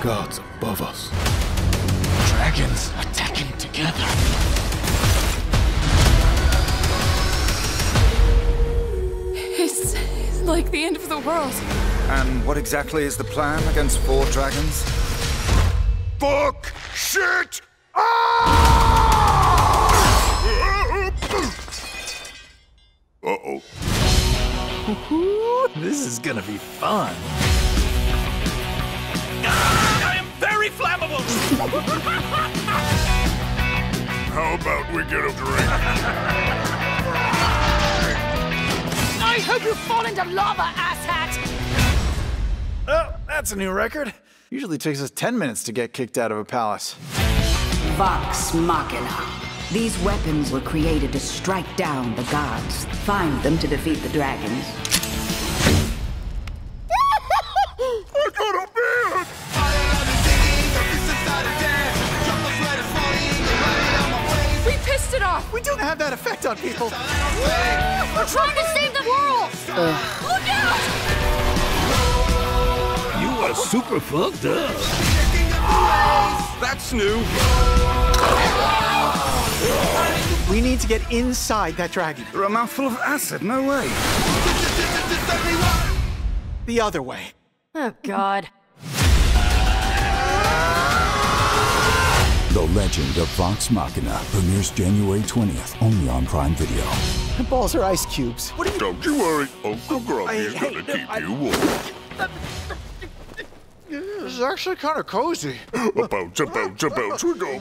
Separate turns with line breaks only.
gods above us.
Dragons attacking together.
It's like the end of the world.
And what exactly is the plan against four dragons?
Fuck! Shit! Ah! Uh-oh.
This is gonna be fun.
How about we get a drink?
I hope you fall into lava, asshat!
Oh, that's a new record. Usually takes us 10 minutes to get kicked out of a palace.
Vox Machina. These weapons were created to strike down the gods. Find them to defeat the dragons.
Off!
We don't have that effect on people.
We're trying to save the world! Look out!
You are super fucked up. That's new.
We need to get inside that dragon.
You're a mouthful of acid, no way.
The other way.
Oh, God.
Legend of Vox Machina premieres January 20th, only on Prime Video.
The balls are ice cubes. What are you...
Don't you worry, Uncle Grummy is
hey,
gonna
no,
keep
I-
you warm.
This is actually kind of cozy.
A bounce, a bounce, a bounce, we go.